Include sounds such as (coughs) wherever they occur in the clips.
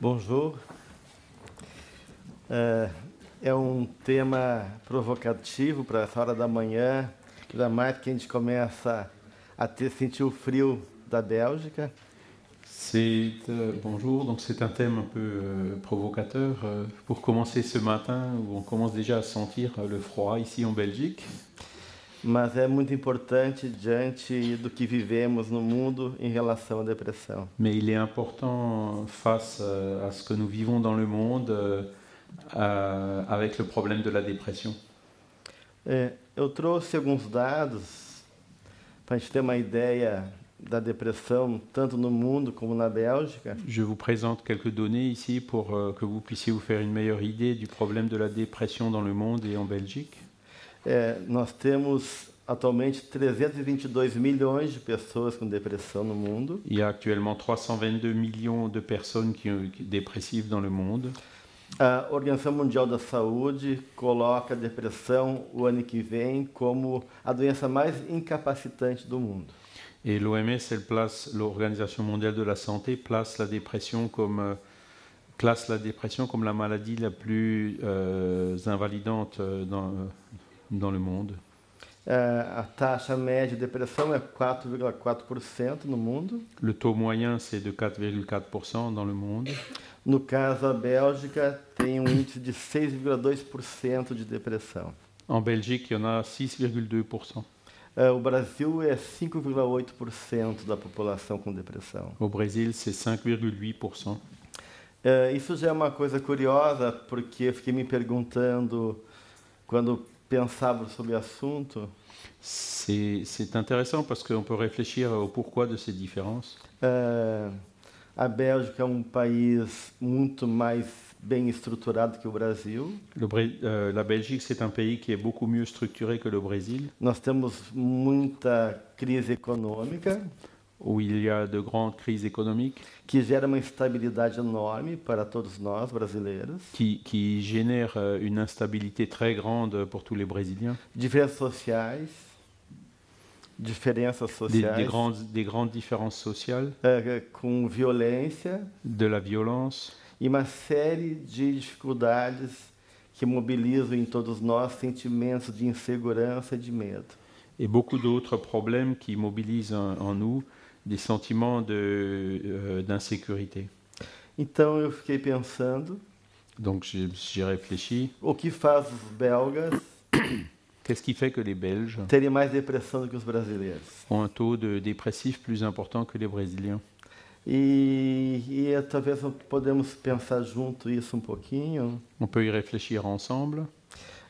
Bonjour. É, é um tema provocativo para essa hora da manhã, ainda mais que a gente começa a ter, sentir o frio da Bélgica. C'est euh, bonjour, donc c'est un thème un peu euh, provocateur euh, pour commencer ce matin où on commence déjà à sentir euh, le froid ici en Belgique. Mas é muito importante diante do que vivemos no mundo em relação à depressão. Mais il est important face à ce que nous vivons dans le monde euh, avec le problème de la dépression. É, eu trouxe alguns dados para a gente ter uma ideia da depressão, tanto no mundo como na Bélgica. Je vous présente quelques données ici pour euh, que vous puissiez vous faire une meilleure idée du problème de la dépression dans le monde et en Belgique. É, nós temos atualmente 322 milhões de pessoas com depressão no mundo. Il y a actuellement 322 millions de personnes qui, dépressives dans le monde. A Organização Mundial da Saúde coloca a depressão o ano que vem como a doença mais incapacitante do mundo. Et l'OMS, elle place, l'Organisation mondiale de la santé place la dépression comme euh, classe la dépression comme la maladie la plus euh, invalidante euh, dans, dans le monde. É, a taxa média de depressão é 4,4% no mundo. Le taux moyen, c'est de 4,4% dans le monde. No caso, a Bélgica tem um índice de 6,2% de depressão. En Belgique, il y en a 6,2%. É, o Brasil é 5,8% da população com depressão. Au Brésil, c'est 5,8%. É, isso já é uma coisa curiosa, porque eu fiquei me perguntando, quando pensava sobre o assunto, C'est intéressant parce qu'on peut réfléchir au pourquoi de ces différences. é, a Bélgica é um país muito mais bem estruturado que o Brasil. Le euh, la Belgique, c'est un pays qui est beaucoup mieux structuré que le Brésil, Nós temos muita crise econômica, où il y a de grandes crises économiques. que gera uma instabilidade enorme para todos nós brasileiros. qui, qui génère euh, une instabilité très grande pour tous les Brésiliens, Diferenças sociais, diferenças des, sociais, des grandes, des grandes différences sociales, é, com violência de la violence e uma série de dificuldades que mobilizam em todos nós sentimentos de insegurança e de medo. et beaucoup d'autres problèmes qui mobilisent en, en nous des sentiments de, euh, d'insécurité. Então eu fiquei pensando, Donc j'ai, j'ai réfléchi, o que faz os belgas? (coughs) Qu'est-ce qui fait que les Belges terem mais depressão do que os brasileiros? ont un taux de dépressif plus important que les Brésiliens E, e talvez podemos pensar junto isso um pouquinho On peut y réfléchir ensemble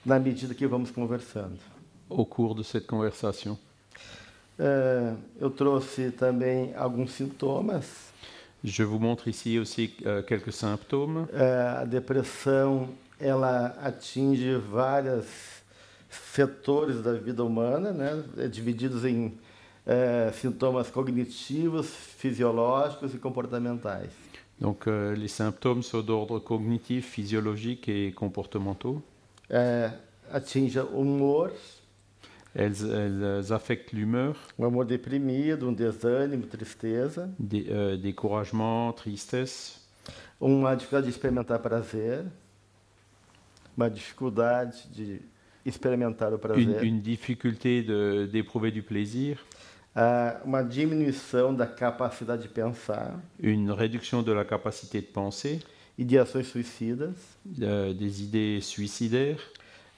na medida que vamos conversando. au cours de cette conversation. É, eu trouxe também alguns sintomas. Je vous montre ici aussi euh, quelques symptômes. É, a depressão ela atinge vários setores da vida humana, né? É, divididos em é, sintomas cognitivos, fisiológicos e comportamentais. Donc euh, les symptômes sont d'ordre cognitif, physiologique et comportementaux. É, atinge o humor, Elles, elles affectent l'humeur, um humor deprimido, um desânimo, tristeza, dé- euh, découragement, tristesse, uma dificuldade de experimentar prazer, uma dificuldade de experimentar o une, prazer, une difficulté de- d'éprouver du plaisir, ah, uma diminuição da capacidade de pensar. Une réduction de la capacité de penser, e de ações suicidas, euh, des idées suicidaires,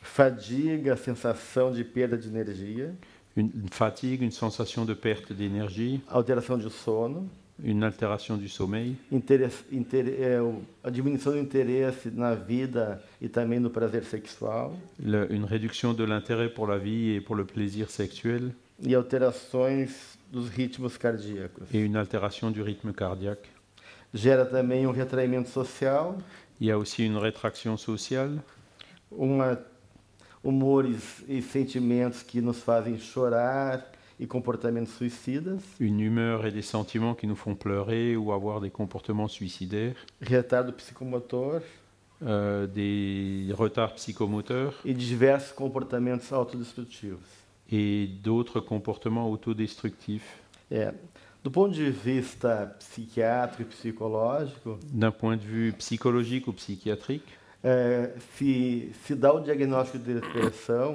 fadiga, sensação de perda de energia, une, une fatigue, une sensation de perte d'énergie, alteração de sono, une altération du sommeil, interesse- inter- a diminuição do interesse na vida e também no prazer sexual. Le- une réduction de l'intérêt pour la vie et pour le plaisir sexuel. E alterações dos ritmos cardíacos. et une altération du rythme cardiaque. Gera também um retraimento social, Il y a aussi une rétraction sociale, uma humores e sentimentos que nos fazem chorar e comportamentos suicidas, une humeur et des sentiments qui nous font pleurer ou avoir des comportements suicidaires, retardo psicomotor euh, des retards psychomoteurs e diversos comportamentos autodestrutivos. et d'autres comportements autodestructifs. É, Do ponto de vista psiquiátrico e psicológico, D'un point de vue psychologique ou psychiatrique, é, se, se dá o diagnóstico de depressão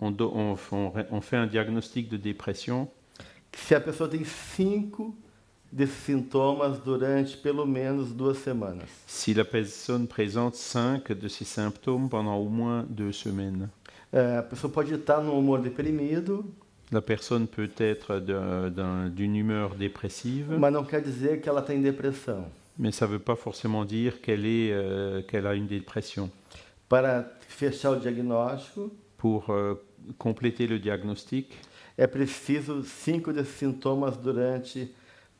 on, do- on- on- on fait un diagnostic de dépression se a pessoa tem cinco desses sintomas durante pelo menos duas semanas. si la personne présente 5 de ces symptômes pendant au moins deux semaines. É, a pessoa pode estar num humor deprimido, La personne peut être d'un- d'un- d'une humeur dépressive, mas não quer dizer que ela está em depressão. Mais ça ne veut pas forcément dire qu'elle est, euh, qu'elle a une dépression. Para fechar o diagnóstico, Pour euh, compléter le diagnostic, é preciso cinco desses sintomas durante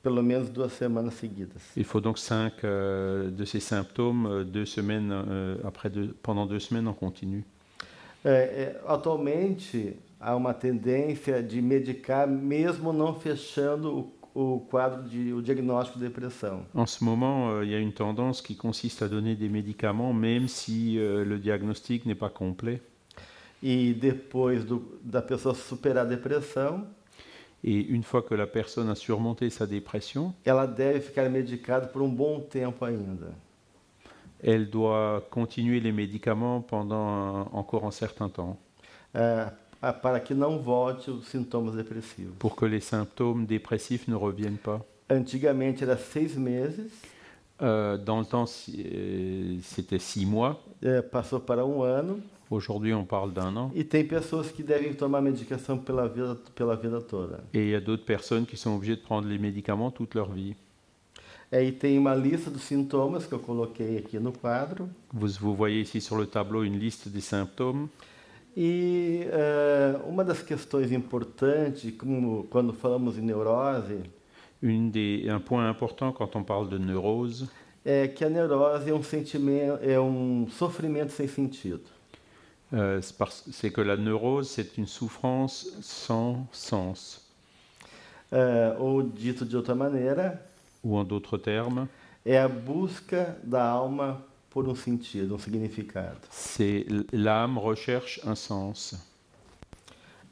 pelo menos duas semanas seguidas. il faut donc 5 de ces symptômes euh, deux semaines, euh, après deux- pendant deux semaines en continu. É, é, atualmente, há uma tendência de medicar mesmo não fechando o, de. En ce moment, euh, il y a une tendance qui consiste à donner des médicaments même si euh, le diagnostic n'est pas complet. E depois do, da pessoa superar a depressão, Et une fois que la personne a surmonté sa dépression, ela deve ficar medicada por um bom tempo ainda. elle doit continuer les médicaments pendant un- encore un certain temps É, a- para que não volte os sintomas depressivos. pour que les symptômes dépressifs ne reviennent pas. Antigamente era seis meses, Euh, dans le temps, euh, c'était six mois. é, passou para um ano, Aujourd'hui, on parle d'un an. e tem pessoas que devem tomar medicação pela vida, pela vida toda. Et il y a d'autres personnes qui sont obligées de prendre les médicaments toute leur vie. É, e tem uma lista dos sintomas que eu coloquei aqui no quadro. Vous, vous voyez ici sur le tableau une liste des symptômes. E é, uma das questões importantes, como quando falamos em neurose, Une des, un point important quand on parle de neurose, é que a neurose é um sentimento, é um sofrimento sem sentido. euh, c'est que la neurose, c'est une souffrance sans sens. É, ou dito de outra maneira, Ou en d'autres termes, é a busca da alma por um sentido, um significado. c'est l'âme recherche un sens.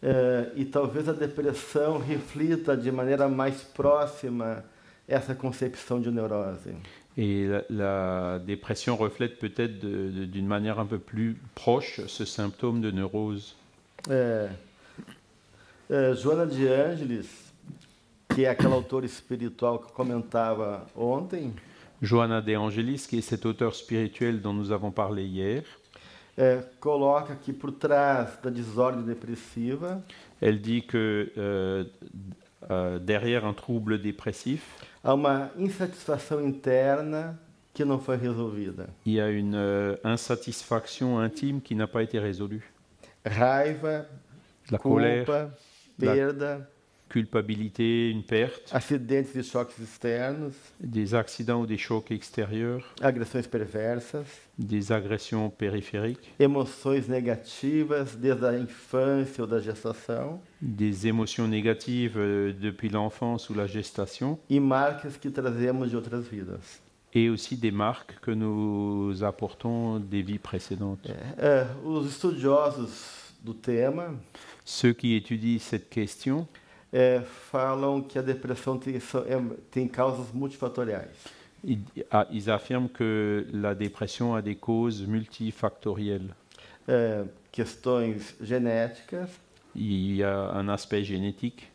É, e talvez a depressão reflita de maneira mais próxima essa concepção de neurose. Et la, la dépression reflète peut-être d'une manière un peu plus proche ce symptôme de neurose. É, é, Joana de Ângeles, que é aquela autora espiritual que eu comentava ontem, Johanna De Angelis, qui est cet auteur spirituel dont nous avons parlé hier, é, coloca que por trás da desordem depressiva elle dit que euh, euh, derrière un trouble dépressif, há uma insatisfação interna que não foi resolvida. il y a une euh, insatisfaction intime qui n'a pas été résolue. Raiva, La colère, culpa, la- perda, culpabilité, une perte, acidentes e choques externos, des accidents ou des chocs extérieurs, agressões perversas, des agressions périphériques, emoções negativas desde a infância ou da gestação. Des émotions négatives euh, depuis l'enfance ou la gestation, e marcas que trazemos de outras vidas. et aussi des marques que nous apportons des vies précédentes. É, os estudiosos do tema. Ceux qui étudient cette question é, falam que a depressão tem, é, tem causas multifatoriais. ils, ah, ils affirment que la dépression a des causes multifactorielles. É, questões genéticas, Il y a un aspect génétique,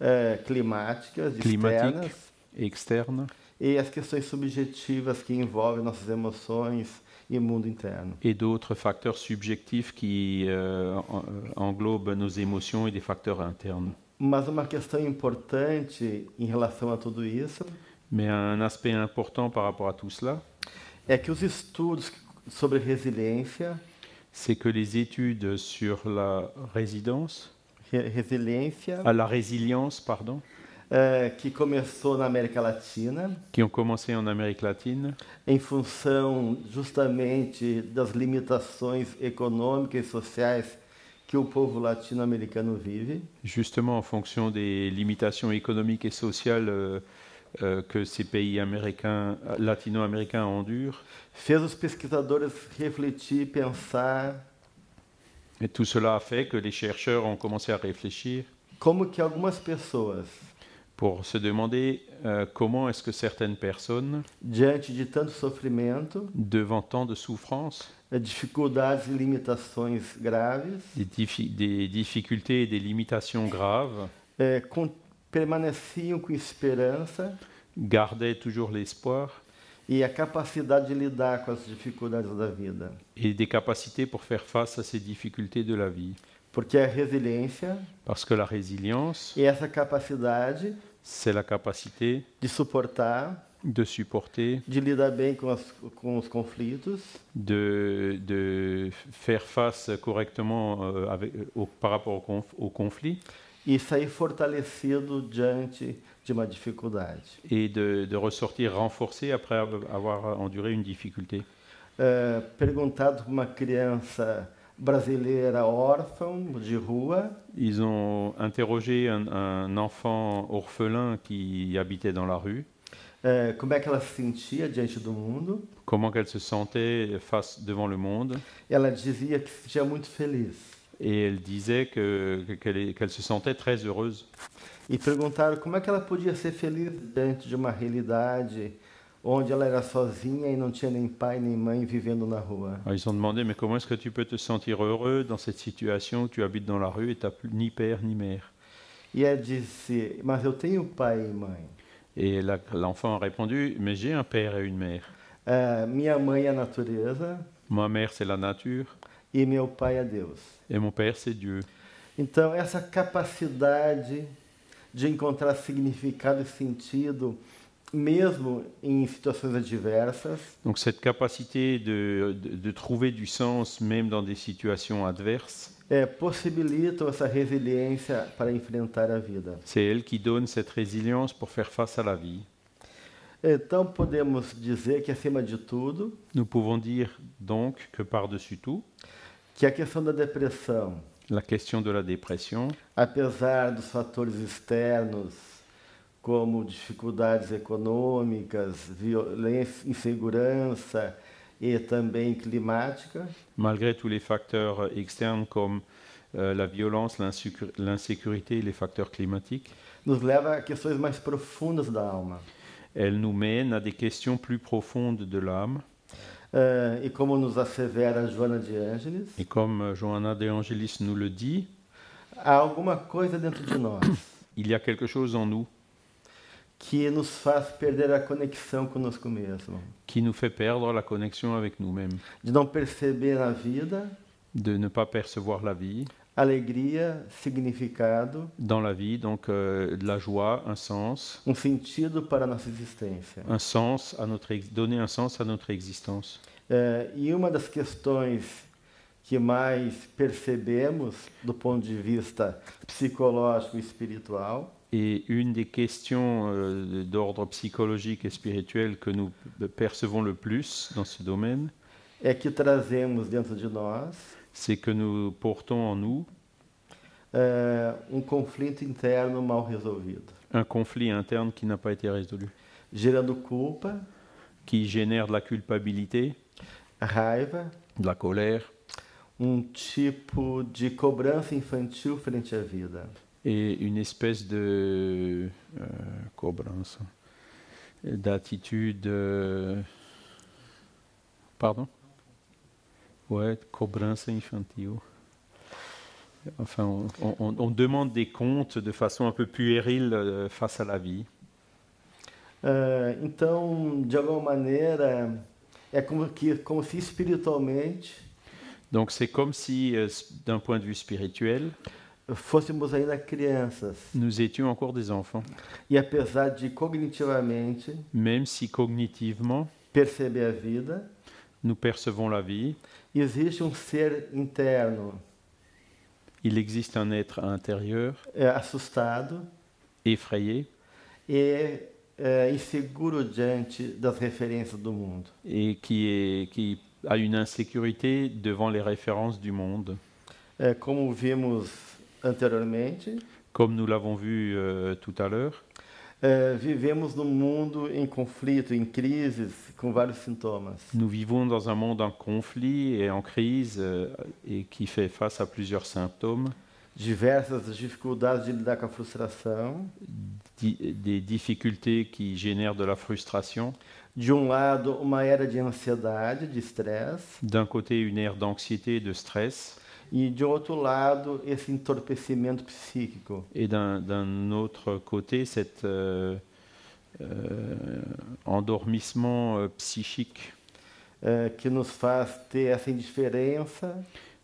é, climáticas, Climatique. externas, e as questões subjetivas que envolvem nossas emoções e mundo interno. et d'autres facteurs subjectifs qui euh, euh, englobent nos émotions et des facteurs internes. Mas uma questão importante em relação a tudo isso Mais un aspect important par rapport à tout cela, é que os estudos sobre resiliência, c'est que les études sur la résidence, re- resiliência à la résilience, pardon, é, que começou na América Latina, qui ont commencé en Amérique latine, em função justamente das limitações econômicas e sociais que o povo latino-americano vive, justement en fonction des limitations économiques et sociales euh, euh, que ces pays américains, latino-américains endurent. fez os pesquisadores refletir, pensar. Et tout cela a fait que les chercheurs ont commencé à réfléchir. Como que algumas pessoas pour se demander euh, comment est-ce que certaines personnes, diante de tanto sofrimento, devant tant de souffrances, dificuldades e limitações graves, des, diffi- des difficultés et des limitations graves, eh, permaneciam com esperança gardaient toujours l'espoir e a capacidade de lidar com as dificuldades da vida. et des capacités pour faire face à ces difficultés de la vie. Porque a resiliência Parce que la résilience, essa capacidade c'est la capacité de suportar, de supporter, de lidar bem com, as, com os conflitos de, de faire face correctement euh, avec- au- par rapport au, conf- au conflit e sair fortalecido diante de uma dificuldade. et de, de ressortir renforcé après avoir enduré une difficulté. É, perguntado para uma criança brasileira órfã de rua Ils ont interrogé un, un enfant orphelin qui habitait dans la rue, é, como é que ela se sentia diante do mundo. comment qu'elle se sentait face devant le monde, Ela dizia que se sentia muito feliz. et elle disait que- que- qu'elle qu'elle se sentait très heureuse. E perguntaram como é que ela podia ser feliz diante de uma realidade onde ela era sozinha e não tinha nem pai nem mãe vivendo na rua. Ils ont demandé, mais comment est-ce que tu peux te sentir heureux dans cette situation où tu habites dans la rue et tu n'as ni père ni mère E ela disse: Mas eu tenho pai e mãe. Et l'enfant a répondu, mais j'ai un père et une mère. É, minha mãe é a natureza Ma mère, c'est la nature, e meu pai é Deus. et mon père, c'est Dieu. Então, essa capacidade de encontrar significado e sentido, mesmo em situações adversas, Donc cette capacité de, de- de trouver du sens même dans des situations adverses, é, possibilitam essa resiliência para enfrentar a vida. c'est elle qui donne cette résilience pour faire face à la vie. Então, podemos dizer que, acima de tudo, Nous pouvons dire donc que par-dessus tout, que a questão da depressão, la question de la dépression, apesar dos fatores externos, como dificuldades econômicas, violência, insegurança e também climática, malgré tous les facteurs externes comme euh, la violence, l'insécu- l'insécurité et les facteurs climatiques, nos leva a questões mais profundas da alma. elle nous mène à des questions plus profondes de l'âme. Eh, e como nos assevera Joana de Ângeles, Et comme euh, Johanna de Angelis nous le dit, há alguma coisa dentro de nós (coughs) il y a quelque chose en nous que nos faz perder a conexão conosco mesmo, qui nous fait perdre la connexion avec nous-mêmes, de não perceber na vida de ne pas percevoir la vie, alegria, significado, dans la vie, donc euh, de la joie, un sens, um sentido para a nossa existência. un sens à notre donner un sens à notre existence. É, e uma das questões que mais percebemos do ponto de vista psicológico e espiritual Et une des questions euh, d'ordre psychologique et spirituel que nous percevons le plus dans ce domaine, é que trazemos dentro de nós c'est que nous portons en nous é, um conflito interno mal resolvido, un conflit interne qui n'a pas été résolu, gerando culpa, qui génère de la culpabilité, raiva, de la colère. um tipo de cobrança infantil frente à vida. Et une espèce de euh, d'attitude. euh, pardon? Ouais, cobrança infantil. Enfin, on, on- on demande des comptes de façon un peu puérile euh, face à la vie. É, então, de alguma maneira, é como, que, como se espiritualmente Donc c'est comme si, euh, d'un point de vue spirituel, fôssemos ainda crianças. nous étions encore des enfants, E apesar de cognitivamente même si cognitivement, perceber a vida, nous percevons la vie, existe um ser interno il existe un être intérieur é, assustado effrayé e é, inseguro diante das referências do mundo. et qui, est, qui a une insécurité devant les références du monde. É, como vimos anteriormente, Comme nous l'avons vu euh, tout à l'heure, é, vivemos num mundo em conflito, em crises, com vários sintomas. nous vivons dans un monde en conflit et en crise euh, et qui fait face à plusieurs symptômes. diversas dificuldades de lidar com a frustração. di- des difficultés qui génèrent de la frustration. De um lado, uma era de ansiedade, de estresse, D'un côté, une ère d'anxiété et de stress, e de outro lado, esse entorpecimento psíquico, et d'un autre côté, cet euh, euh, endormissement euh, psychique. Que nos faz ter essa indiferença.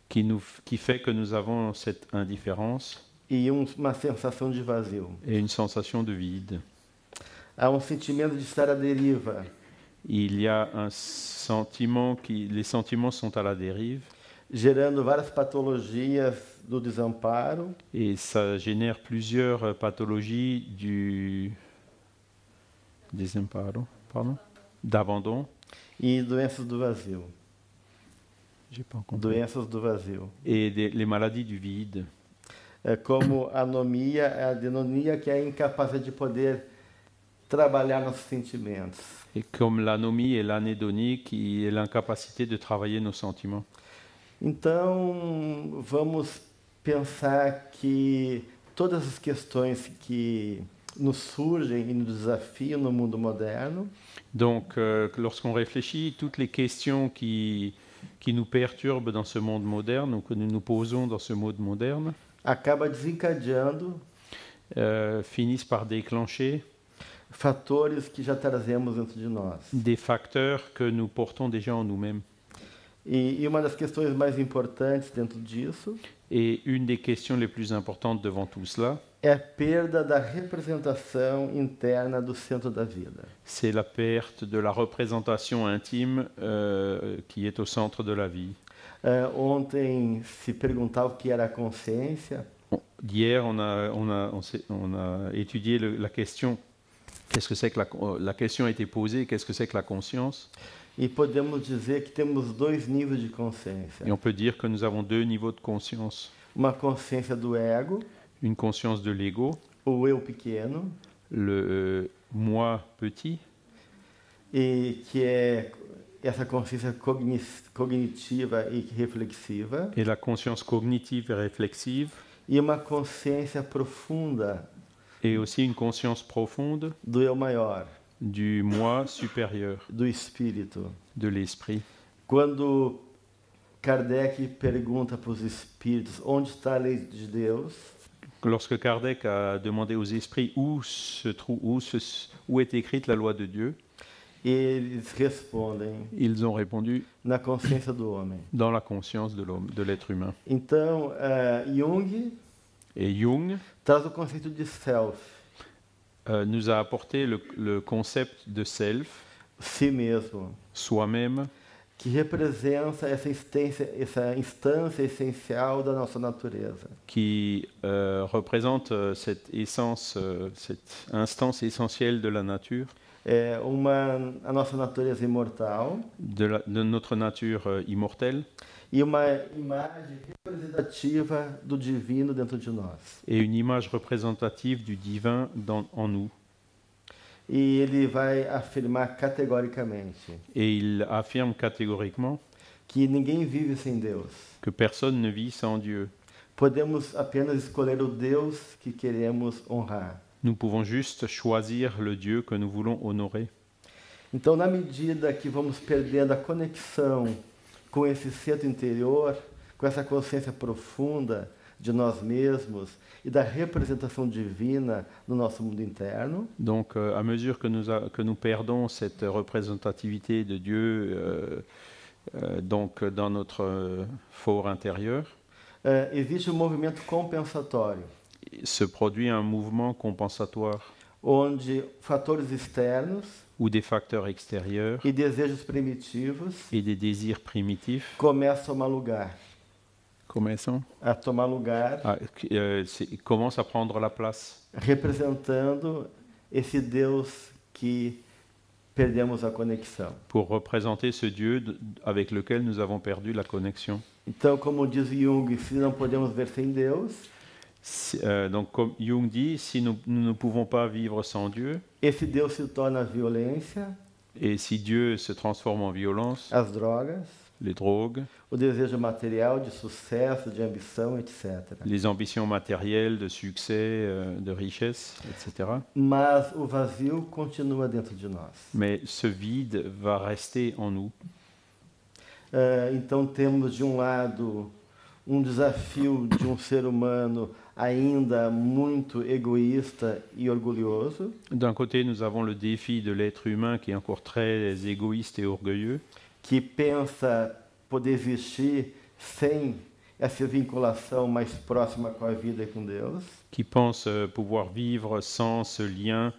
Qui, nous, qui fait que nous avons cette indifférence. E um- uma sensação de vazio. et une sensation de vide. Há um sentimento de estar à deriva, Il y a un sentiment qui, les sentiments sont à la dérive gerando várias patologias do desamparo et ça génère plusieurs euh, pathologies du desamparo, pardon, d'abandon. e doenças do vazio. Doenças do vazio. Et des- les maladies du vide. É como anomia, a adenonia, que é incapacidade de poder trabalhar nossos sentimentos. Et comme l'anomie et l'anédonie, qui est l'incapacité de travailler nos sentiments. Então, vamos pensar que todas as questões que nos surgem e nos desafiam no mundo moderno, Donc, euh, lorsqu'on réfléchit, toutes les questions qui, qui nous perturbent dans ce monde moderne, ou que nous nous posons dans ce monde moderne, acaba desencadeando euh, finissent par déclencher fatores que já trazemos dentro de nós. des facteurs que nous portons déjà en nous-mêmes. E, e uma das questões mais importantes dentro disso Et une des questions les plus importantes devant tout cela, é a perda da representação interna do centro da vida. c'est la perte de la représentation intime euh, qui est au centre de la vie. É, ontem se perguntava o que era a consciência, On- a, on, a, on, s'est- on a étudié le- la question. Qu'est-ce que c'est que la, con- la question a été posée Qu'est-ce que c'est que la conscience? E podemos dizer que temos dois níveis de consciência. Et on peut dire que nous avons deux niveaux de conscience. Uma consciência do ego, une conscience de l'ego, o eu pequeno, le euh, moi petit, e que é essa consciência cogni- cognitiva e reflexiva, et la conscience cognitive et réflexive, e uma consciência profunda et aussi une conscience profonde. do eu maior, du moi supérieur, do espírito. de l'esprit. Quando Kardec pergunta para os espíritos onde está a lei de Deus, Lorsque Kardec a demandé aux esprits où, se trouve, où, se- où est écrite la loi de Dieu, eles respondem ils ont répondu na consciência do homem. dans la conscience de l'homme, de l'être humain. Então, eh, Jung Et Jung traz o conceito de self, euh, nous a apporté le, le concept de self, si mesmo, soi-même, que representa essa instância, essa instância essencial da nossa natureza. qui euh, représente euh, cette essence, euh, cette instance essentielle de la nature, É uma a nossa natureza imortal. De, la- de notre nature euh, immortelle, e uma imagem representativa do divino dentro de nós. et une image représentative du divin dans- en nous. E ele vai afirmar categoricamente Et il affirme catégoriquement que ninguém vive sem Deus. que personne ne vit sans Dieu. Podemos apenas escolher o Deus que queremos honrar. Nous pouvons juste choisir le Dieu que nous voulons honorer. Então, na medida que vamos perdendo a conexão com esse centro interior, com essa consciência profunda de nós mesmos e da representação divina no nosso mundo interno, Donc, euh, à mesure que nous, a- que nous perdons cette représentativité de Dieu euh, euh, donc, dans notre euh, fort intérieur, eh, existe um movimento compensatório, se produit un mouvement compensatoire onde fatores externos où des facteurs extérieurs e desejos primitivos et des désirs primitifs começam a tomar lugar, commencent a tomar lugar, à- euh, c'est- commencent à prendre la place, representando esse Deus que perdemos a conexão. pour représenter ce Dieu avec lequel nous avons perdu la connexion. Então, como diz Jung, se não podemos ver sem Deus, euh, donc, comme Jung dit, si nous, nous ne pouvons pas vivre sans Dieu, esse Deus se torna a violência, et si Dieu se transforme en violence, as drogas, les drogues, o desejo material de sucesso, de ambição, etc. les ambitions matérielles de succès, euh, de richesse, etc. Mas o vazio continua dentro de nós. Mais ce vide va rester en nous. Eh, então temos de um lado um desafio de um ser humano ainda muito egoísta e D'un côté, nous avons le défi de l'être humain qui est encore très égoïste et orgueilleux, que pensa poder existir sem essa vinculação mais próxima com a vida e com Deus, qui pense euh, pouvoir vivre sans ce lien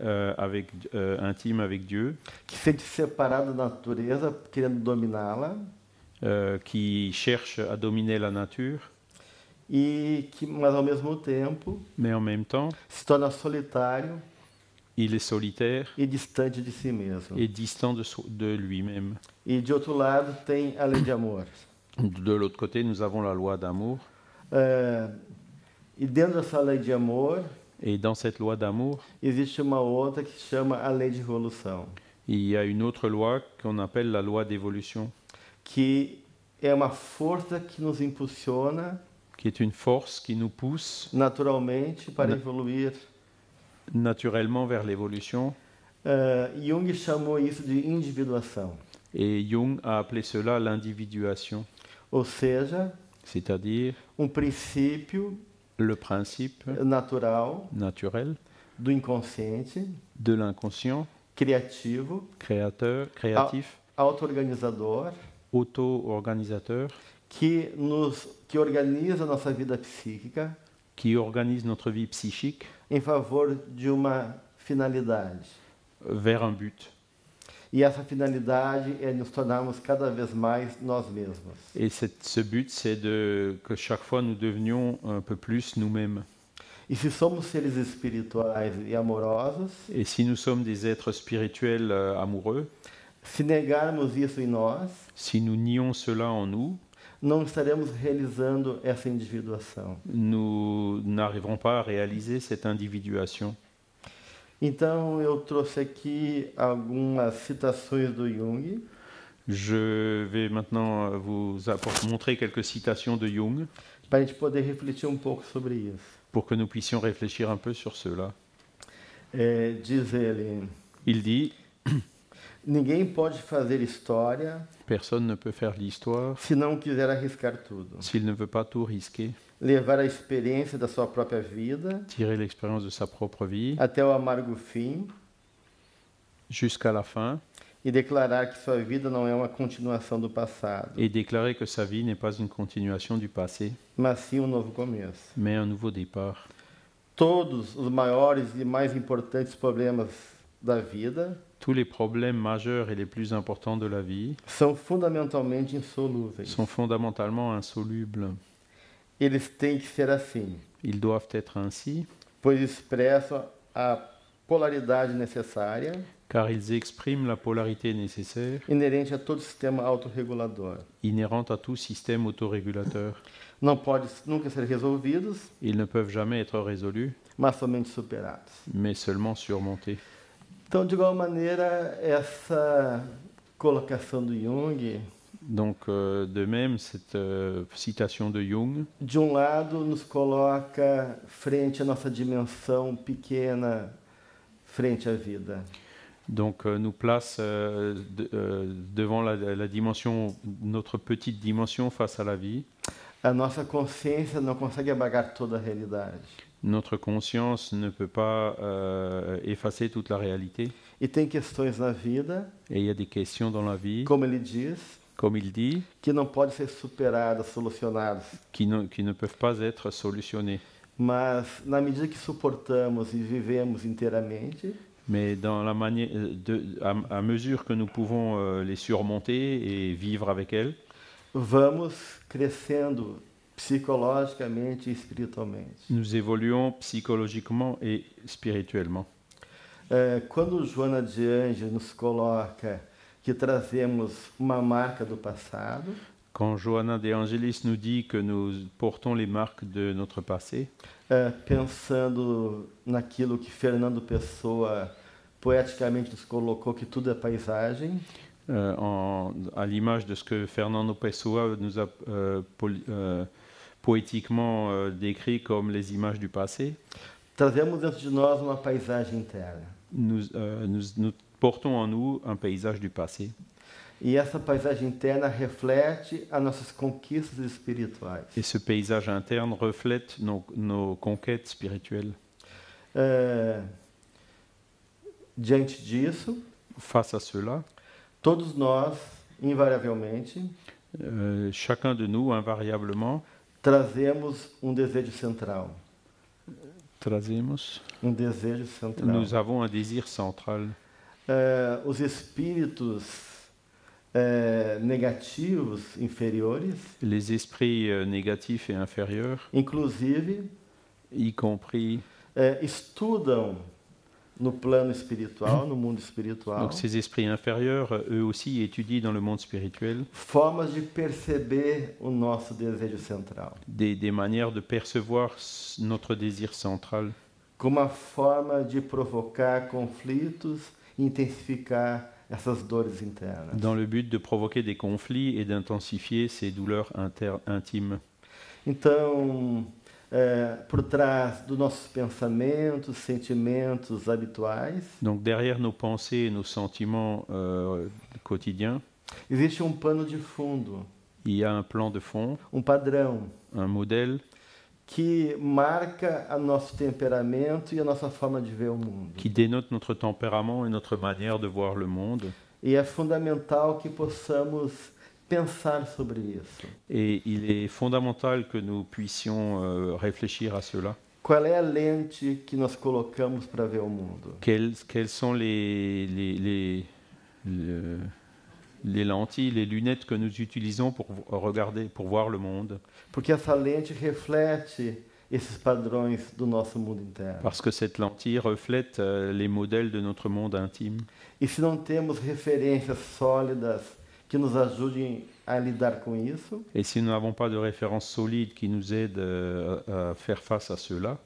euh, avec, euh, intime avec Dieu, que sente separado da natureza, querendo dominá-la, euh, qui cherche à dominer la nature, e que, mas ao mesmo tempo, mais en même temps, se torna solitário il est solitaire e distante de si mesmo. et distant de, de lui-même. E de outro lado tem a lei de amor. De l'autre côté, nous avons la loi d'amour. É, e dentro dessa lei de amor Et dans cette loi d'amour, existe uma outra que chama a lei de evolução, il y a une autre loi qu'on appelle la loi d'évolution, que é uma força que nos impulsiona qui est une force qui nous pousse naturalmente para Na- evoluir. naturellement vers l'évolution. É, Jung chamou isso de individuação, Et Jung a appelé cela l'individuation, ou seja, c'est-à-dire um princípio le principe natural naturel do inconsciente, de l'inconscient, criativo, créateur, créatif, auto-organisateur, que nos que organiza nossa vida psíquica qui organise notre vie psychique em favor de uma finalidade. vers un but. E essa finalidade é nos tornarmos cada vez mais nós mesmos. Et cette- ce but, c'est de que chaque fois nous devenions un peu plus nous-mêmes. E se somos seres espirituais e amorosos, Et si nous sommes des êtres spirituels euh, amoureux, se negarmos isso em nós, si nous nions cela en nous, não estaremos realizando essa individuação. nous n'arriverons pas à réaliser cette individuation. Então eu trouxe aqui algumas citações do Jung Je vais maintenant euh, vous montrer quelques citations de Jung para a gente poder refletir um pouco sobre isso. pour que nous puissions réfléchir un peu sur cela. É, diz ele: Il dit, ninguém pode fazer história personne ne peut faire l'histoire se não quiser arriscar tudo. s'il ne veut pas tout risquer, levar a experiência da sua própria vida tirer l'expérience de sa propre vie até o amargo fim jusqu'à la fin e declarar que sua vida não é uma continuação do passado, et déclarer que sa vie n'est pas une continuation du passé, mas sim um novo começo. mais un nouveau départ. Todos os maiores e mais importantes problemas da vida Tous les problèmes majeurs et les plus importants de la vie são fundamentalmente insolúveis. sont fondamentalement insolubles. Eles têm que ser assim, Ils doivent être ainsi pois expressam a polaridade necessária car ils expriment la polarité nécessaire inerente a todo sistema autorregulador. inhérente à tout système autorégulateur. Não podem nunca ser resolvidos, Ils ne peuvent jamais être résolus, mas somente superados. mais seulement surmontés. Então, de igual maneira, essa colocação do Jung, Donc, euh, de même, cette euh, citation de Jung, de um lado, nos coloca frente à nossa dimensão pequena, frente à vida. donc, euh, nous place de- devant la, la dimension, notre petite dimension face à la vie. A nossa consciência não consegue apagar toda a realidade. Notre conscience ne peut pas euh, effacer toute la réalité. E tem questões na vida, Et il y a des questions dans la vie, como ele diz, comme il dit, que não podem ser superadas, solucionadas. qui ne, qui ne peuvent pas être solutionnées. Mas, na medida que suportamos e vivemos inteiramente, Mais dans la manière, de, à, à mesure que nous pouvons euh, les surmonter et vivre avec elles, vamos crescendo psicologicamente e espiritualmente. nous évoluons psychologiquement et spirituellement. É, quando Joana de Anjos nos coloca que trazemos uma marca do passado, Quand Johanna de Angelis nous dit que nous portons les marques de notre passé, é, pensando naquilo que Fernando Pessoa poeticamente nos colocou, que tudo é paisagem, euh, en- à l'image de ce que Fernando Pessoa nous a euh, poli- euh, poétiquement euh, décrit comme les images du passé, nous, euh, nous, nous portons en nous un paysage du passé. E. Et ce paysage interne reflète nos, nos conquêtes spirituelles. É, diante disso, Face à cela, todos nós, invariavelmente, euh, chacun de nous, invariablement, trazemos um desejo central. trazemos, Um desejo central. nous avons un désir central. É, os espíritos é, negativos, inferiores, Les esprits euh, négatifs et inférieurs, inclusive, y compris é, estudam no plano espiritual, no mundo espiritual, donc ces esprits inférieurs, eux aussi étudient dans le monde spirituel formas de perceber o nosso desejo central, des, des manières de percevoir notre désir central como uma forma de provocar conflitos intensificar essas dores internas. dans le but de provoquer des conflits et d'intensifier ces douleurs inter- intimes. Então, é, por trás dos nossos pensamentos, sentimentos habituais, Donc derrière nos pensées et nos sentiments euh, quotidiens, existe um pano de fundo, il y a un plan de fond, um padrão un modèle que marca o nosso temperamento e a nossa forma de ver o mundo. qui dénote notre tempérament et notre manière de voir le monde. E é fundamental que possamos pensar sobre isso. Et il est fondamental que nous puissions euh, réfléchir à cela. Qual é a lente que nós colocamos para ver o mundo? Quelles, quelles sont les, les, les, le- les lentilles, les lunettes que nous utilisons pour vo- regarder, pour voir le monde? Porque essa lente reflete esses padrões do nosso mundo interno. Parce que cette lentille reflète euh, les modèles de notre monde intime. E se não temos referências sólidas que nos ajudem a lidar com isso, Et si nous n'avons pas de références solides qui nous aident euh, à faire face à cela,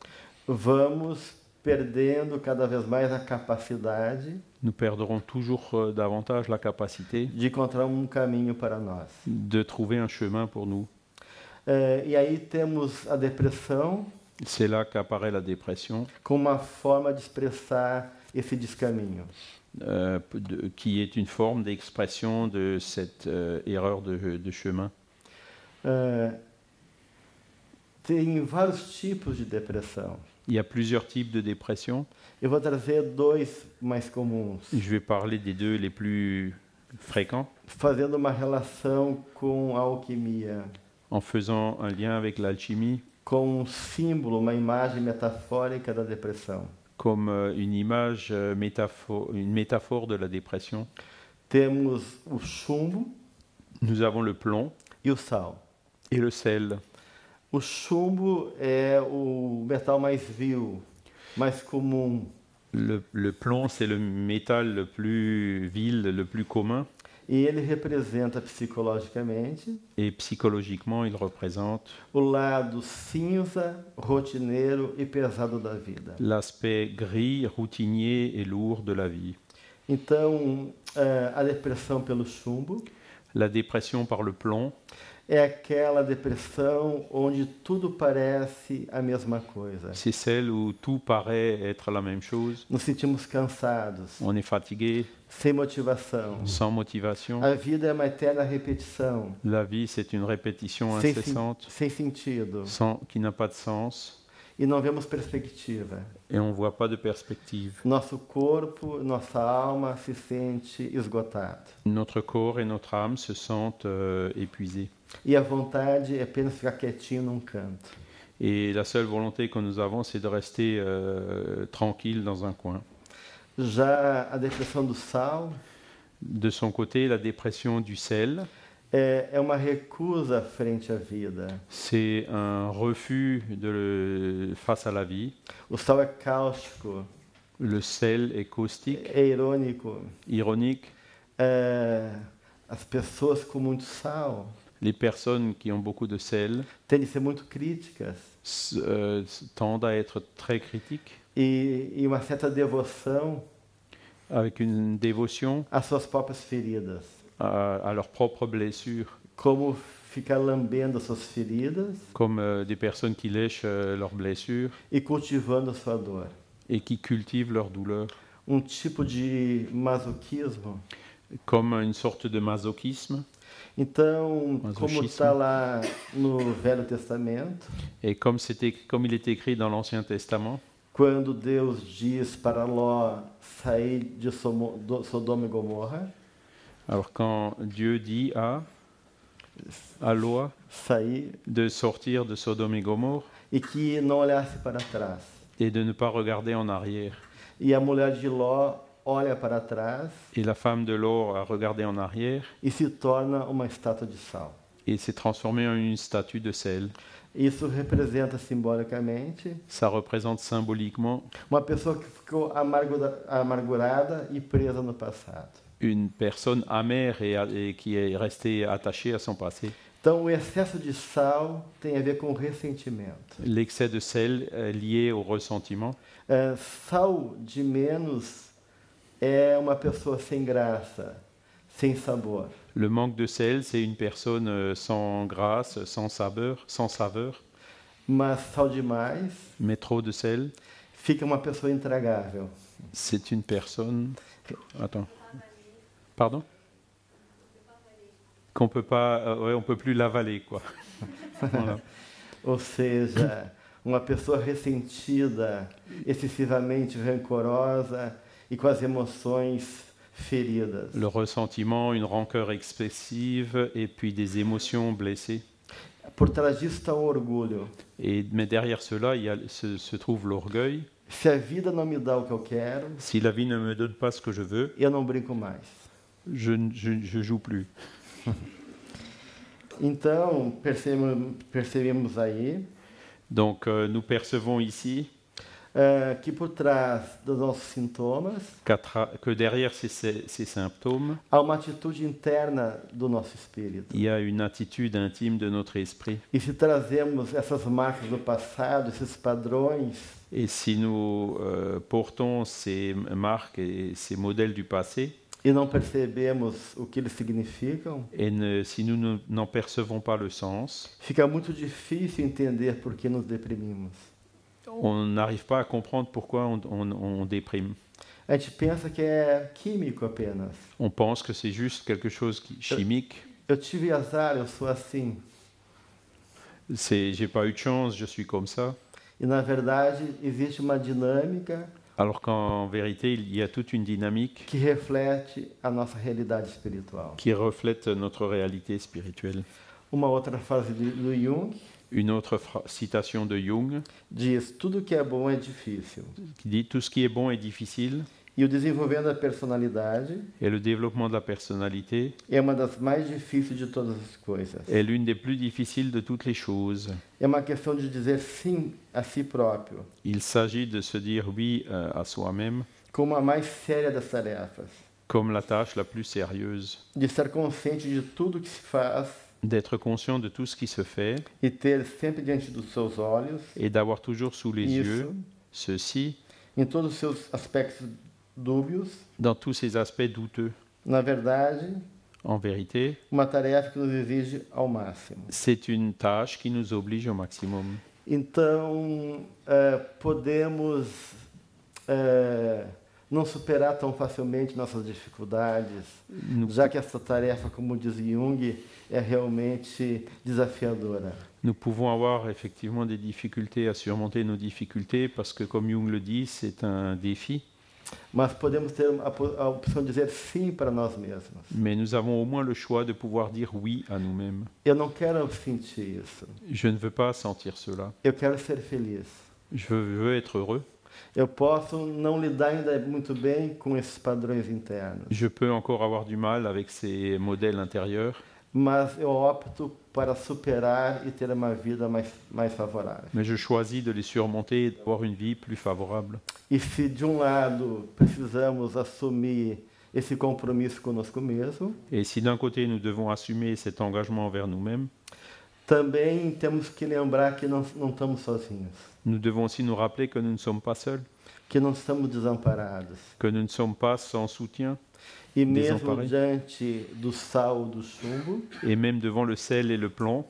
vamos perdendo cada vez mais a capacidade nous perdrons toujours euh, davantage la capacité de encontrar um caminho para nós. de trouver un chemin pour nous. É, e aí temos a depressão C'est là qu'apparaît la dépression, como uma forma de expressar esse descaminho. Euh, de- qui est une forme d'expression de cette euh, erreur de, de chemin. Tem vários tipos de depressão. Il y a plusieurs types de dépression. Eu vou trazer dois mais comuns, Je vais parler des deux les plus fréquents fazendo uma relação com a alquimia, en faisant un lien avec l'alchimie com um símbolo, uma imagem metafórica da depressão. Comme euh, une image, euh, métaphore, une métaphore de la dépression. Temos o chumbo Nous avons le plomb e o sal. et le sel. O chumbo é o metal mais vil, mais comum, Le, le plomb, c'est le métal le plus vil, le plus commun, e ele representa psicologicamente et psychologiquement, il représente o lado cinza, rotineiro e pesado da vida. l'aspect gris, routinier et lourd de la vie. Então, eh, a depressão pelo chumbo La dépression par le plomb, é aquela depressão onde tudo parece a mesma coisa. c'est celle où tout paraît être la même chose. Nos sentimos cansados, On est fatigué, sem motivação. sans motivation. A vida é uma eterna repetição, La vie, c'est une répétition sem, incessante sem sentido. sans, qui n'a pas de sens E não vemos perspectiva. et on voit pas de perspective. Nosso corpo, nossa alma se sente esgotado. Notre corps et notre âme se sentent euh, épuisés. E a vontade é apenas ficar quietinho num canto. Et la seule volonté que nous avons, c'est de rester euh, tranquille dans un coin. Já a depressão do sal De son côté, la dépression du sel, é, é uma recusa frente à vida. c'est un refus de, face à la vie. O sal é cáustico, Le sel est caustique, é irônico. ironique. É, as pessoas com muito sal Les personnes qui ont beaucoup de sel tendem a ser muito críticas s- euh, s- tendent à être très critiques e, e uma certa devoção avec une dévotion às suas próprias feridas. à, à leurs propres blessures, Como ficar lambendo suas feridas comme euh, des personnes qui lèchent euh, leurs blessures e cultivando a sua dor. et qui cultivent leur douleur, Um tipo de masoquismo. comme une sorte de masochisme. Então, como está lá no Velho Testamento, Et comme, c'était, comme il est écrit dans l'Ancien Testament, quando Deus diz para Ló sair de Sodoma e Gomorra, alors quand Dieu dit à, à Loi sair de sortir de Sodome et Gomorre e que não olhasse para trás. et de ne pas regarder en arrière, E a mulher de Ló olha para trás et la femme de Lot a regardé en arrière e se torna uma estátua de sal. et s'est transformée en une statue de sel. Isso representa simbolicamente Ça représente symboliquement uma pessoa que ficou amargura- amargurada e presa no passado. une personne amère et, et qui est restée attachée à son passé. Então, o excesso de sal tem a ver com ressentimento. L'excès de sel est lié au ressentiment. É, sal de menos é uma pessoa sem graça, sem sabor. Le manque de sel, c'est une personne euh, sans grâce, sans saveur, sans saveur. Mas sal demais Mais trop de sel, fica uma pessoa intragável. c'est une personne. Attends. Pardon? Qu'on peut pas, euh, ouais, on peut plus l'avaler, quoi. (laughs) Voilà. Ou seja, uma pessoa ressentida, excessivamente rancorosa e com as emoções feridas. Le ressentiment, une rancœur excessive et puis des émotions blessées. Por trás disso está o orgulho. Et, mais derrière cela, il y a, se, se trouve l'orgueil. Se a vida não me dá o que eu quero, Si la vie ne me donne pas ce que je veux, eu não brinco mais. je ne je, je joue plus. (laughs) Então, percebemos, percebemos aí Donc euh, nous percevons ici eh, que por trás dos nossos sintomas que derrière ces, ces- ces symptômes, há uma atitude interna do nosso espírito. il y a une attitude intime de notre esprit. E se trazemos essas marcas do passado, esses padrões, Et si nous euh, portons ces marques et ces modèles du passé, e não percebemos o que eles significam, et ne- si nous ne- n'en percevons pas le sens, fica muito difícil entender por que nos deprimimos. On n'arrive pas à comprendre pourquoi on, on- on déprime. A gente pensa que é químico apenas. On pense que c'est juste quelque chose qui, chimique. Eu tive azar, eu sou assim. C'est, j'ai pas eu de chance, je suis comme ça. E na verdade existe uma dinâmica Alors qu'en vérité, il y a toute une dynamique a nossa realidade espiritual. qui reflète notre réalité spirituelle. Uma outra frase do Jung Une autre citation de Jung diz: tudo que é bom é difícil. qui dit Tout ce qui est bon est difficile E o desenvolvendo a personalidade et le développement de la personnalité é uma das mais difíceis de todas as coisas. est l'une des plus difficiles de toutes les choses. É uma questão de dizer sim a si próprio, Il s'agit de se dire oui euh, à soi-même como a mais séria das tarefas. comme la tâche la plus sérieuse, De estar consciente de tudo que se faz d'être conscient de tout ce qui se fait e ter sempre diante dos seus olhos et d'avoir toujours sous les yeux ceci em todos os seus aspectos dúbios. dans tous ces aspects douteux. Na verdade, En vérité, uma tarefa que nos exige ao máximo. c'est une tâche qui nous oblige au maximum. Então, eh, podemos eh, não superar tão facilmente nossas dificuldades, Nous, já que essa tarefa, como diz Jung, é realmente desafiadora. nous pouvons avoir effectivement des difficultés à surmonter nos difficultés parce que, comme Jung le dit, c'est un défi. Mas podemos ter a, po- a opção de dizer sim para nós mesmos. Mais nous avons au moins le choix de pouvoir dire oui à nous-mêmes. Eu não quero sentir isso. Je ne veux pas sentir cela. Eu quero ser feliz. Je veux, veux être heureux. Eu posso não lidar ainda muito bem com esses padrões internos, Je peux encore avoir du mal avec ces modèles intérieurs, mas eu opto para superar e ter uma vida mais, mais favorável. mais je choisis de les surmonter d'avoir une vie plus favorable. E se de um lado precisamos assumir esse compromisso conosco mesmo, Et si d'un côté nous devons assumer cet engagement envers nous-mêmes, também temos que lembrar que não, não estamos sozinhos. Nous devons aussi nous rappeler que nous ne sommes pas seuls. que não estamos desamparados. que nous ne sommes pas sans soutien, E diante do sal do chumbo, et même devant le sel et le plomb,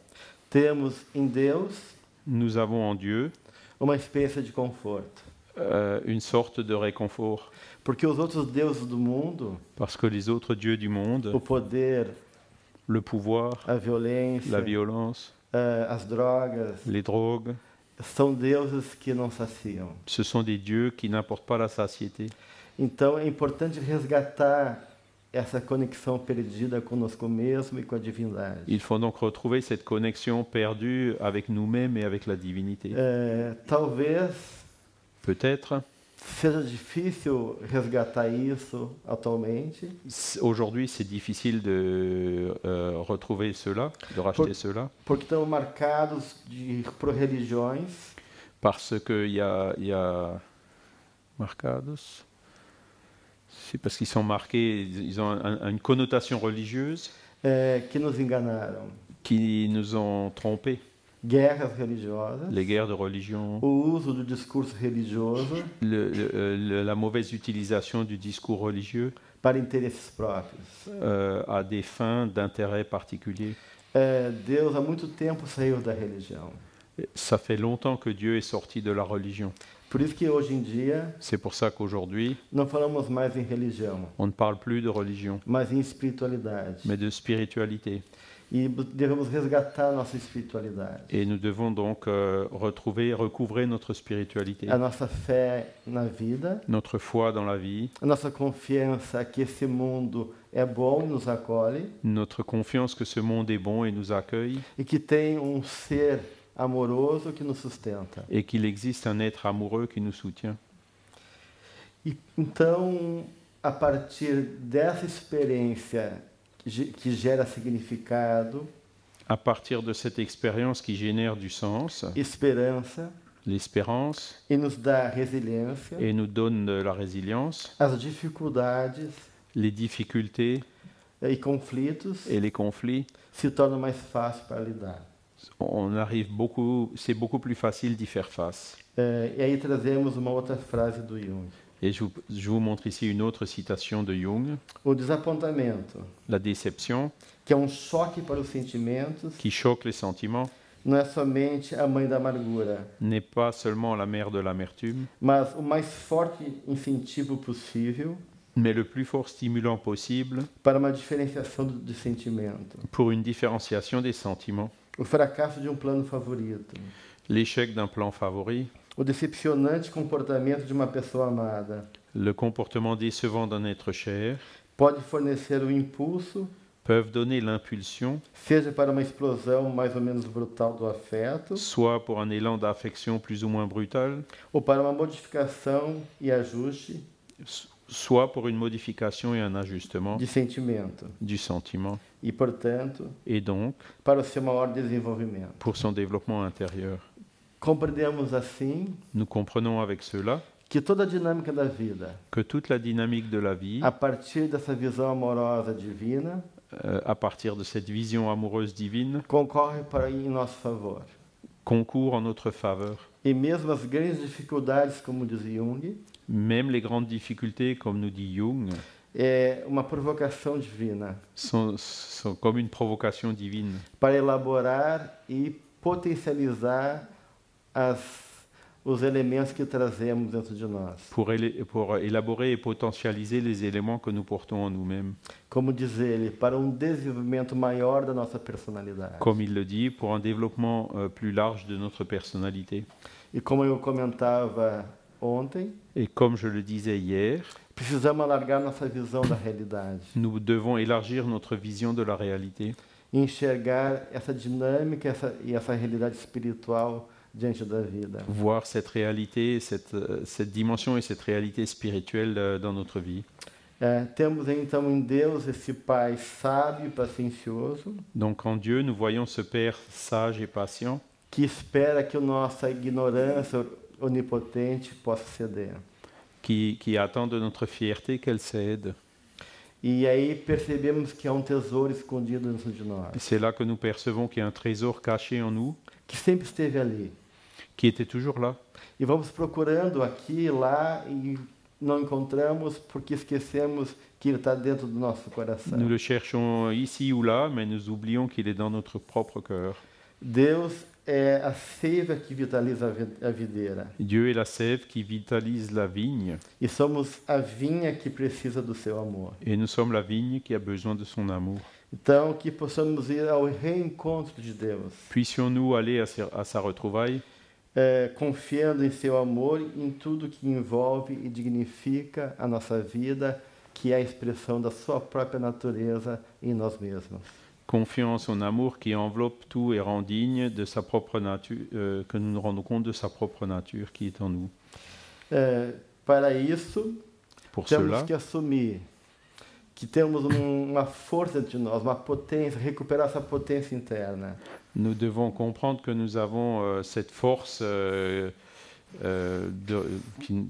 temos em Deus nous avons en Dieu uma experiência de conforto. euh, une sorte de réconfort, Porque os outros deuses do mundo, parce que les autres dieux du monde, o poder, le pouvoir, a violência, la violence, eh, as drogas, les drogues, são deuses que não saciam. ce sont des dieux qui n'apportent pas la satiété. Então é importante resgatar essa conexão perdida conosco mesmo e com a divindade. Il faut donc retrouver cette connexion perdue avec nous-mêmes et avec la divinité. É, talvez Peut-être, seja difícil resgatar isso atualmente, c- aujourd'hui, c'est difficile de euh, retrouver cela, de racheter cela, porque estamos marcados de, por religiões parce y a, il y a marcados. C'est parce qu'ils sont marqués, ils ont un- une connotation religieuse é, que nos enganaram. qui nous ont trompés. Guerras religiosas, Les guerres de religion, o uso do discurso religioso le- le- la mauvaise utilisation du discours religieux para interesses próprios. euh, à des fins d'intérêt particuliers. É, Deus há muito tempo saiu da religião. Ça fait longtemps que Dieu est sorti de la religion. Por isso que hoje em dia C'est pour ça qu'aujourd'hui, não falamos mais em religião, on ne parle plus de religion, mas em espiritualidade. mais de spiritualité. E devemos resgatar nossa espiritualidade. Et nous devons donc euh, retrouver, recouvrer notre spiritualité, A nossa fé na vida, notre foi dans la vie, a nossa confiança que esse mundo é bom e nos acolhe notre confiance que ce monde est bon et nous accueille, e que tem um ser amoroso que nos sustenta. et qu'il existe un être amoureux qui nous soutient. E então, a partir dessa experiência que gera significado, À partir de cette expérience qui génère du sens, esperança l'espérance, e nos dá resiliência, et nous donne de la résilience, as dificuldades les difficultés e conflitos et les conflits, se tornam mais fáceis para lidar. on arrive beaucoup, c'est beaucoup plus facile d'y faire face. É, e aí trazemos uma outra frase do Jung. Et je vous, je vous montre ici une autre citation de Jung, O desapontamento, la déception, que é um choque para os sentimentos, qui choque les sentiments, não é somente a mãe da amargura, n'est pas seulement la mère de l'amertume, mas o mais forte incentivo possível. Mais le plus fort stimulant possible. Para uma diferenciação do, do sentimento. pour une différenciation des sentiments. O fracasso de um plano favorito, L'échec d'un plan favori, o decepcionante comportamento de uma pessoa amada, le comportement décevant d'un être cher pode fornecer o impulso, peuvent donner l'impulsion, seja para uma explosão mais ou menos brutal do afeto, soit pour un élan d'affection plus ou moins brutal, ou para uma modificação e ajuste soit pour une modification et un ajustement de sentimento. du sentiment, E, portanto, et donc para o seu maior desenvolvimento. pour son développement intérieur. Compreendemos assim Nous comprenons avec cela que toda a dinâmica da vida, que toute la dynamique de la vie, a partir dessa visão amorosa divina, euh, à partir de cette vision amoureuse divine, concorre para em nosso favor. concourt en notre faveur. E mesmo as grandes dificuldades, como diz Jung, Même les grandes difficultés, comme nous dit Jung, é uma provocação divina sont, sont comme une provocation divine para elaborar e potencializar as, os elementos que trazemos dentro de nós. pour, éla- pour élaborer et potentialiser les éléments que nous portons en nous-mêmes. Como diz ele, para um desenvolvimento maior da nossa personalidade. Comme il le dit, pour un développement euh, plus large de notre personnalité. E como eu comentava ontem, Et comme je le disais hier, precisamos alargar nossa visão da realidade nous devons élargir notre vision de la réalité e enxergar essa dinâmica essa, e essa realidade espiritual. Voir cette réalité, cette, euh, cette dimension et cette réalité spirituelle euh, dans notre vie. É, temos então em Deus esse Pai sábio e paciencioso Donc en Dieu, nous voyons ce Père sage et patient que espera que nossa ignorância onipotente possa ceder. qui, qui attend de notre fierté qu'elle cède. E aí percebemos que há um tesouro escondido dentro de nós, C'est là que nous percevons qu'il y a un trésor caché en nous, que sempre esteve ali, qui était toujours là. E vamos procurando aqui lá e não encontramos porque esquecemos que ele está dentro do nosso coração. Nous le cherchons ici ou là, mais nous oublions qu'il est dans notre propre cœur. Deus é a seiva que vitaliza a vi- a videira. Dieu est la sève qui vitalise la vigne, E somos a vinha que precisa do seu amor. et nous sommes la vigne qui a besoin de son amour. Então, que possamos ir ao reencontro de Deus, Puissions-nous aller à sa retrouvaille, é, confiando em seu amor em tudo que envolve e dignifica a nossa vida, que é a expressão da sua própria natureza em nós mesmos. confiant en amour qui enveloppe tout et rend digne de sa propre nature, euh, que nous nous rendons compte de sa propre nature qui est en nous. É, para isso, Pour temos cela, que assumir que temos um- uma força de nós, uma potência, recuperar essa potência interna. Nous devons comprendre que nous avons euh, cette force euh, euh, de- qui-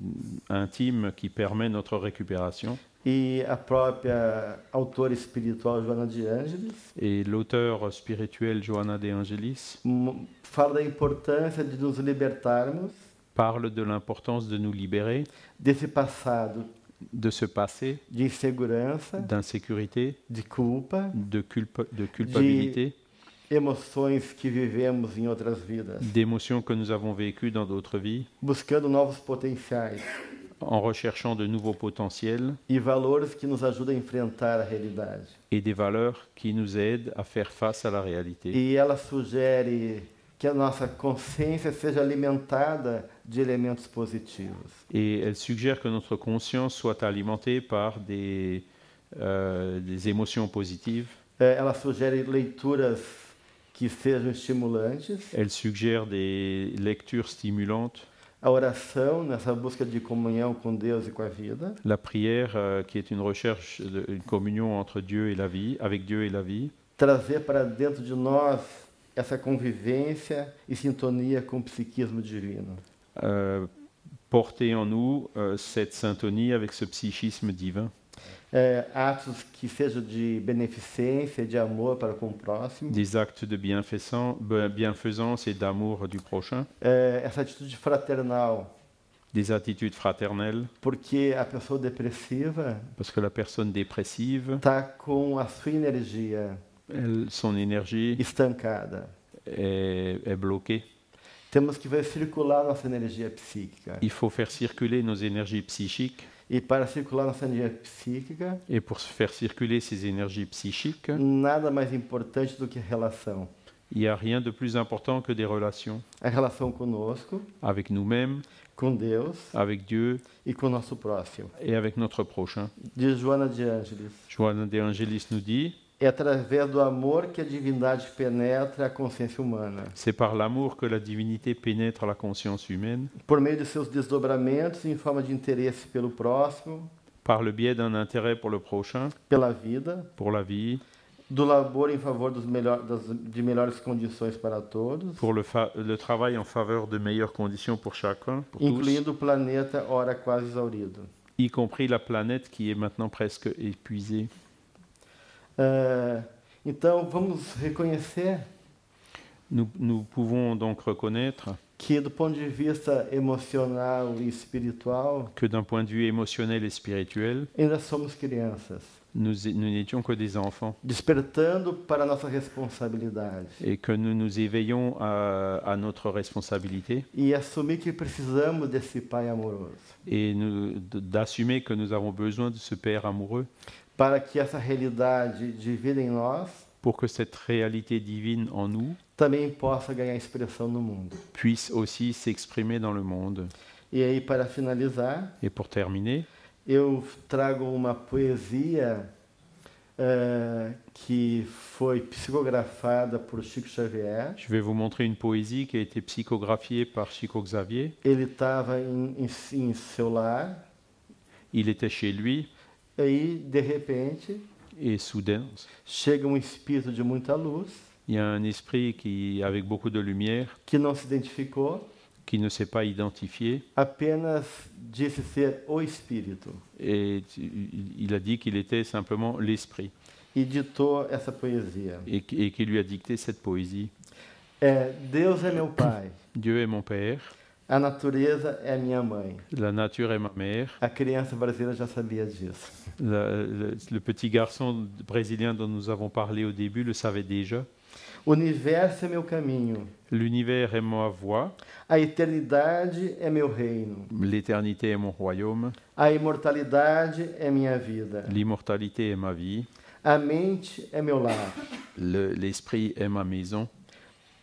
intime qui permet notre récupération. E a própria autora espiritual Joana de Ângeles Et l'auteur spirituel Johanna de Angelis m- fala da importância de nos libertarmos parle de l'importance de nous libérer desse passado de ce passé de insegurança, d'insécurité, de culpa, de, culpa- de culpabilité, emoções que vivemos em outras vidas, d'émotions que nous avons vécues dans d'autres vies, buscando novos potenciais en recherchant de nouveaux potentiels e valores que nos ajudam a enfrentar a realidade. et des valeurs qui nous aident à faire face à la réalité. E ela sugere que a nossa consciência seja alimentada de elementos positivos. Et elle suggère que notre conscience soit alimentée par des, euh, des émotions positives. É, Ela sugere leituras que sejam estimulantes, Elle suggère des lectures stimulantes, a oração nessa busca de comunhão com Deus e com a vida, la prière euh, qui est une recherche, de, une communion entre Dieu et la vie, avec Dieu et la vie, trazer para dentro de nós essa convivência e sintonia com o psiquismo divino. euh, porter en nous euh, cette syntonie avec ce psychisme divin. É, atos que sejam de beneficência, de amor para com o próximo. des actes de bienfaisance, et d'amour du prochain, É, essa atitude fraternal, des attitudes fraternelles, porque a pessoa depressiva parce que la personne dépressive, está com a sua energia elle, son énergie estancada. est, est bloquée. Temos que ver circular nossa energia psíquica. Il faut faire circuler nos énergies psychiques, E para circular nossa energia psíquica, et pour faire circuler ces énergies psychiques, nada mais importante do que a relação. il n'y a rien de plus important que des relations A relação conosco, avec nous-mêmes, com Deus avec Dieu e com nosso próximo. et avec notre prochain. De Joana de Ângeles. Joanne de Angelis nous dit, É através do amor que a divindade penetra a consciência humana. c'est par l'amour que la divinité pénètre la conscience humaine, Por meio de seus desdobramentos em forma de interesse pelo próximo, par le biais d'un intérêt pour le prochain, pela vida, pour la vie, do labor em favor dos melhor, das, de melhores condições para todos, pour le, fa- le travail en faveur de meilleures conditions pour chacun, pour tous, incluindo o planeta ora quase exaurido. y compris la planète qui est maintenant presque épuisée. É, então, vamos reconhecer Nous, nous pouvons donc reconnaître que, do ponto de vista emocional e espiritual, que d'un point de vue émotionnel et spirituel, ainda somos crianças, nous n'étions que des enfants. despertando para a nossa responsabilidade. Et que nous nous éveillons à, à notre responsabilité. E assumir que precisamos desse Pai amoroso, et d'assumer que nous avons besoin de ce Père amoureux para que essa realidade de vida em nós pour que cette réalité divine en nous também possa ganhar expressão no mundo. puisse aussi s'exprimer dans le monde. E aí, para finalizar, Et pour terminer, eu trago uma poesia que foi psicografada por Chico Xavier. je vais vous montrer une poésie qui a été psychographiée par Chico Xavier. Ele estava em, em, em seu lar Il était chez lui e aí, de repente, et soudain, chega um espírito de muita luz il y a un esprit qui, avec beaucoup de lumière, que não se identificou, qui ne s'est pas identifié. apenas disse ser o espírito. Et il a dit qu'il était simplement l'esprit. E ditou essa poesia. et, et qui lui a dicté cette poésie. É, Deus é meu (coughs) pai, Dieu est mon père, a natureza é minha mãe. la nature est ma mère. A criança brasileira já sabia disso. La- le, le petit garçon brésilien dont nous avons parlé au début le savait déjà. O universo é meu caminho, L'univers est ma voie, a eternidade é meu reino, l'éternité est mon royaume, a imortalidade é minha vida, l'immortalité est ma vie, a mente é meu lar, le- l'esprit est ma maison,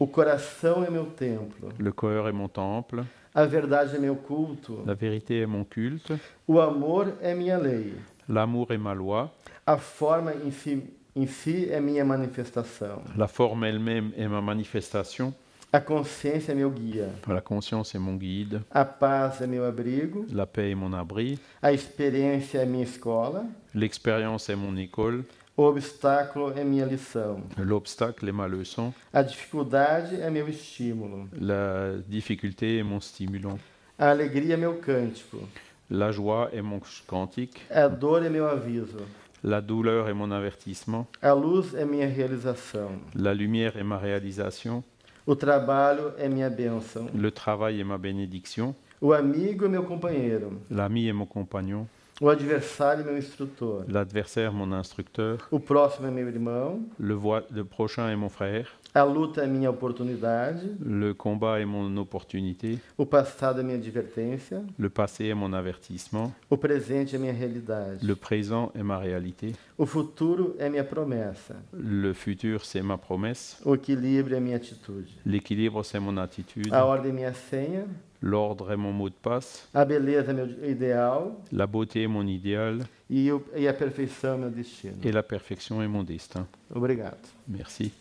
o coração é meu templo, le cœur est mon temple, a verdade é meu culto, la vérité est mon culte, o amor é minha lei, l'amour est ma loi, a forma em si, em si é minha manifestação, la forme elle-même est ma manifestation, a consciência é meu guia, la conscience est mon guide, a paz é meu abrigo, la paix est mon abri, a experiência é minha escola, l'expérience est mon école, o obstáculo é minha lição, l'obstacle est ma leçon, a dificuldade é meu estímulo, la difficulté est mon stimulant, a alegria é meu cântico, la joie est mon cantique, a dor é meu aviso, la douleur est mon avertissement, a luz é minha realização, la lumière est ma réalisation, o trabalho é minha bênção, le travail est ma bénédiction, o amigo é meu companheiro, l'ami est mon compagnon, o adversário é meu instrutor, l'adversaire mon instructeur, o próximo é meu irmão, le, prochain est mon frère, a luta é minha oportunidade, le combat est mon opportunité, o passado é minha advertência, le passé est mon avertissement, o presente é minha realidade, le présent est ma réalité, o futuro é minha promessa, le futur c'est ma promesse, o equilíbrio é minha atitude, l'équilibre c'est mon attitude, a ordem é minha senha, l'ordre est mon mot de passe, a beleza é meu ideal la beauté est mon idéal e, e a perfeição é meu destino. et la perfection est mon destin. Obrigado. Merci.